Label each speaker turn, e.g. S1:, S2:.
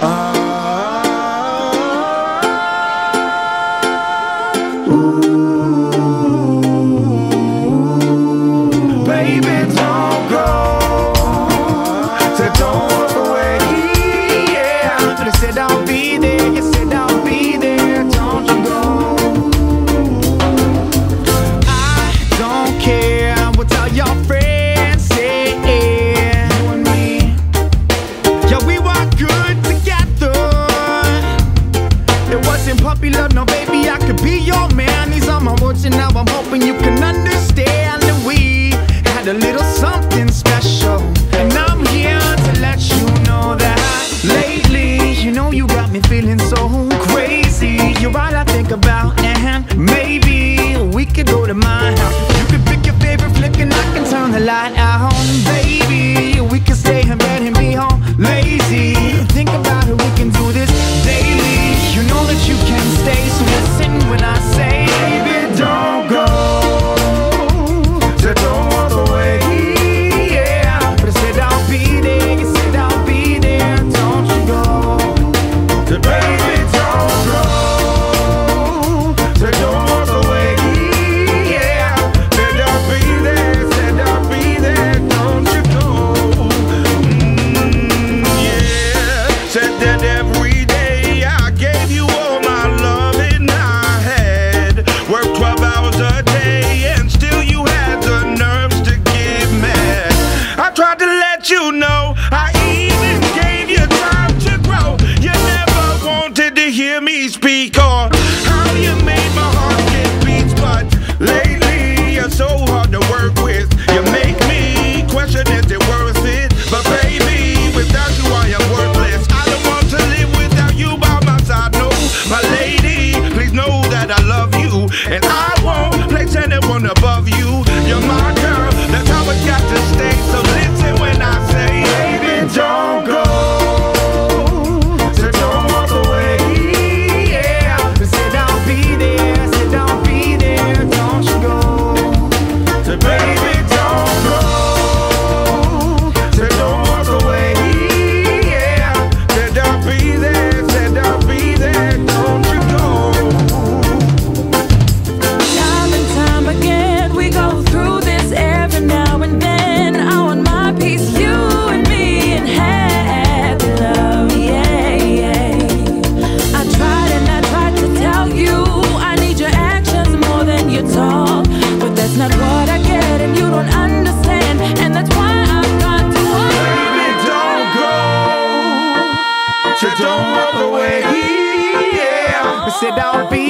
S1: Uh, I'm hoping you can understand that we had a little something special. And I'm here to let you know that lately, you know, you got me feeling so crazy. You're all I think about, and maybe we could go
S2: to my house. You could pick your favorite flick, and I can turn the light out. I even gave you time to grow. You never wanted to hear me speak on how you made my heart get beats, but lately you're so hard to work with. You make me question if it worth it? But baby, without you I am worthless. I don't want to live without you by my side. No, my lady, please know that I love you and I.
S1: Sit down, be